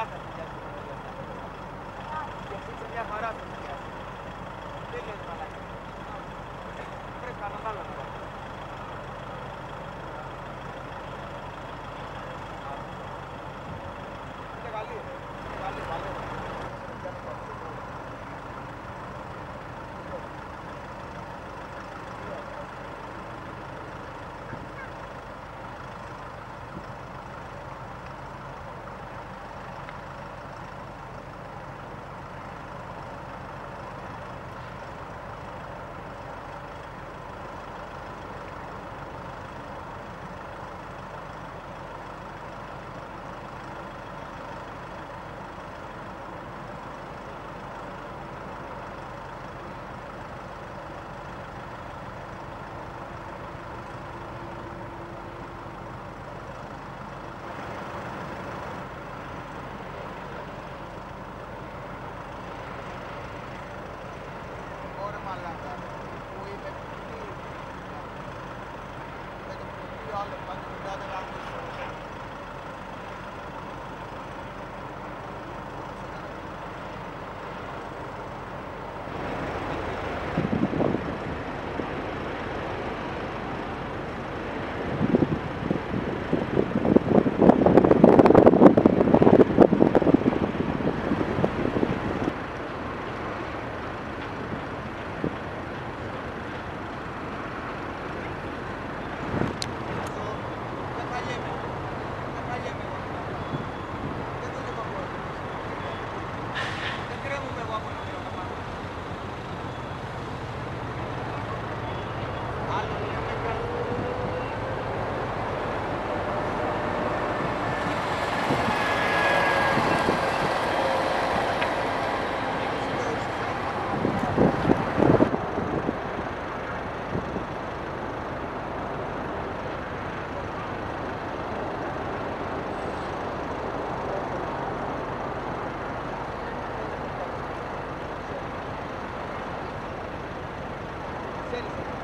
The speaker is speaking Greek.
Αυτά. Και σε μια χαρά θα. Δεν λες μαλάκι. Πρέπει να βάλω. Thank you. சரி சரி